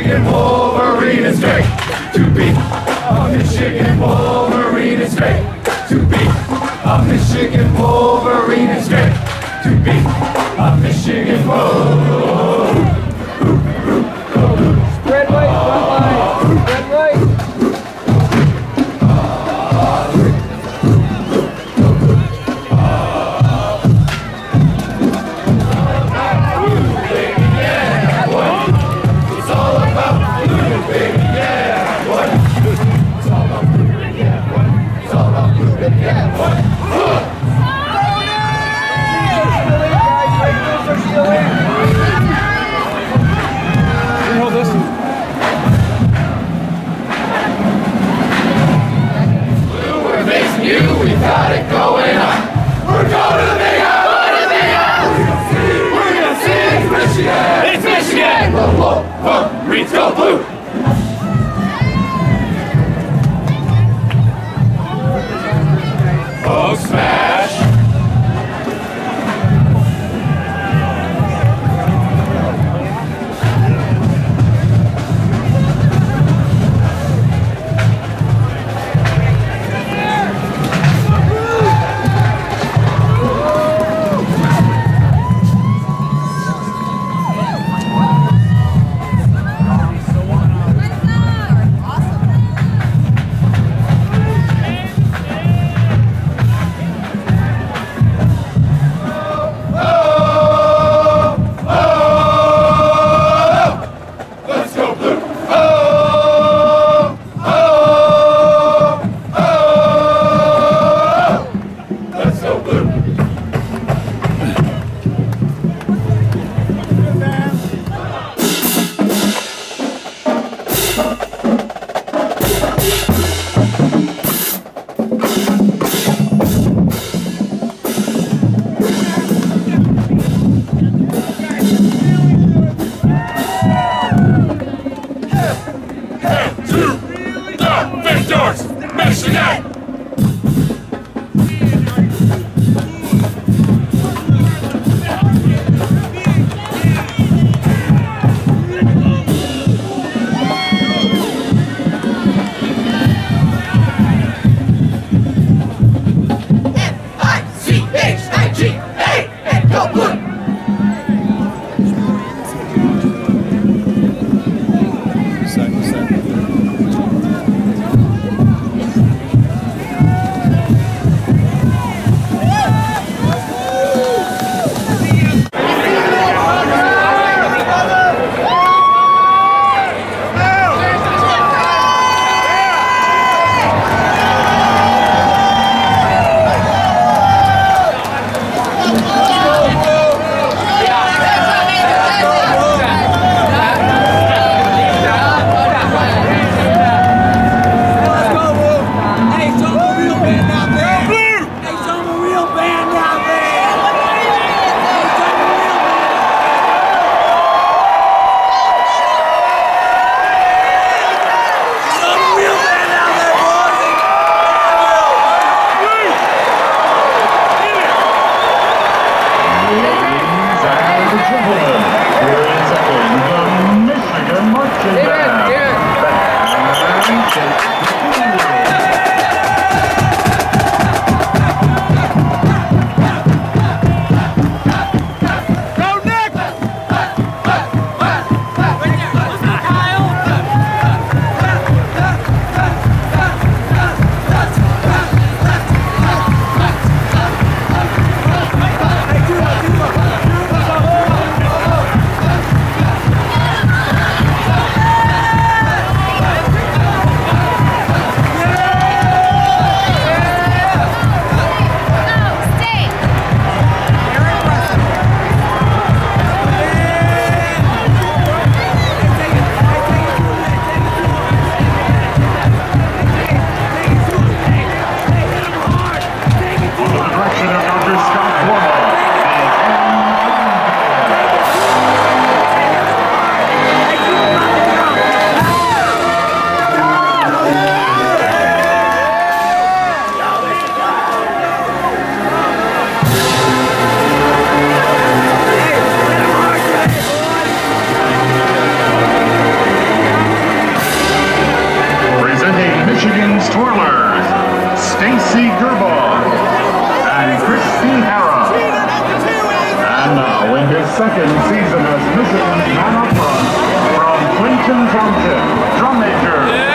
Michigan Wolverine is great to be a Michigan Wolverine is great to be a Michigan Wolverine. Green's go blue! Oh, smash! second season as Michigan's Man Up Front from Clinton Township, drum major.